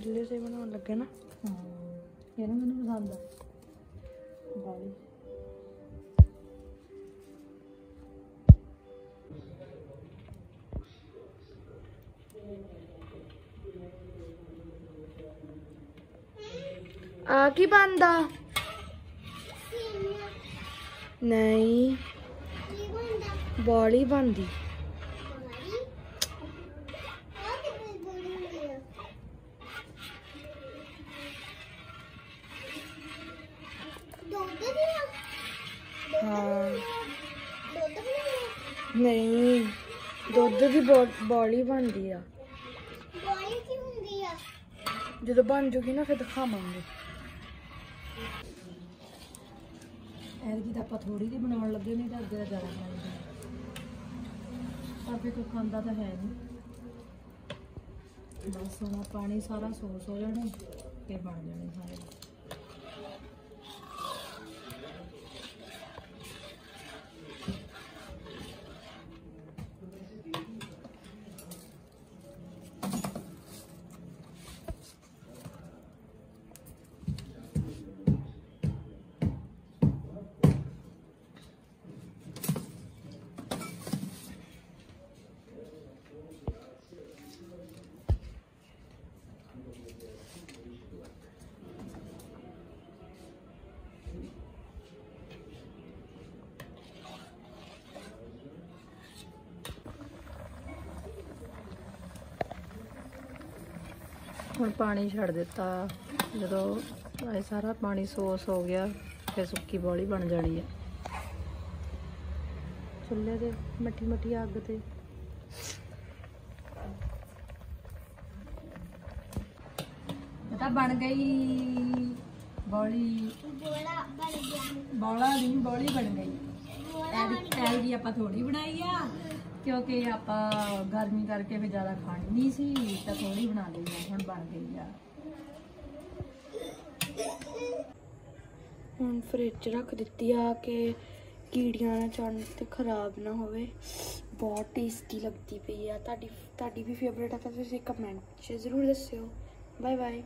ਚੁੱਲ੍ਹੇ ਤੇ ਬਣਾਉਣ ਲੱਗੇ ਨਾ। ਹਾਂ ਇਹਨੂੰ ਮੈਨੂੰ ਪਸੰਦ ਆ। ਬਾਲੀ। ਆ ਕੀ ਬੰਦਾ ਨਹੀਂ। ਬੋਲੀ ਬੰਦੀ ਨਹੀਂ ਦੁੱਧ ਦੀ ਬੋਲੀ ਬਣਦੀ ਆ। ਜਦੋਂ ਬਣ ਜੂਗੀ ਨਾ ਫਿਰ ਦਿਖਾਵਾਂਗੇ। ਐਤਕੀ ਤਾਂ ਆਪਾਂ ਥੋੜੀ ਜਿਹੀ ਬਣਾਉਣ ਲੱਗੇ ਨਹੀਂ ਤਾਂ ਅੱਗੇ ਜ਼ਿਆਦਾ ਬਣਾਉਂਦੇ ਪਰ ਕੋਈ ਖਾਂਦਾ ਤਾਂ ਹੈ ਨਹੀਂ। ਬਸ ਹੁਣ ਪਾਣੀ ਸਾਰਾ ਸੋਸ ਹੋ ਜਾਣਾ ਤੇ ਬਣ ਜਾਣੇ ਸਾਰੇ। ਹੁਣ ਪਾਣੀ ਛੱਡ ਦਿੱਤਾ। ਜਦੋਂ ਇਹ ਸਾਰਾ ਪਾਣੀ ਸੋਸ ਹੋ ਗਿਆ, ਫਿਰ ਸੁੱਕੀ ਬੋਲੀ ਬਣ ਜਾਣੀ ਹੈ। ਚੁੱਲ੍ਹੇ ਤੇ ਮੱਠੀ ਮੱਠੀ ਅੱਗ ਤੇ। ਤਾਂ ਬਣ ਗਈ ਬੋਲੀ। ਬੋਲਾ ਨਹੀਂ ਬੋਲੀ ਬਣ ਗਈ। ਐਲ ਵੀ ਆਪਾਂ ਥੋੜੀ ਬਣਾਈ ਆ। ਕਿਉਂਕਿ ਆਪਾਂ ਗਰਮੀ ਕਰਕੇ ਵੀ ਜ਼ਿਆਦਾ ਖਾਣੀ ਨਹੀਂ ਸੀ, ਤਾਂ ਥੋੜੀ ਬਣਾ ਲਈ ਆ, ਹੁਣ ਬਣ ਗਈ ਆ। ਹੁਣ ਫ੍ਰਿਜ ਰੱਖ ਦਿੱਤੀ ਆ ਕਿ ਕੀੜੀਆਂ ਨਾ ਚੜਨ ਤੇ ਖਰਾਬ ਨਾ ਹੋਵੇ। ਬਹੁਤ ਟੇਸਟੀ ਲੱਗਦੀ ਪਈ ਆ। ਤੁਹਾਡੀ ਤੁਹਾਡੀ ਵੀ ਫੇਵਰੇਟ ਆ, ਤਾਂ ਤੁਸੀਂ ਕਮੈਂਟ 'ਚ ਜ਼ਰੂਰ ਦੱਸਿਓ। Bye bye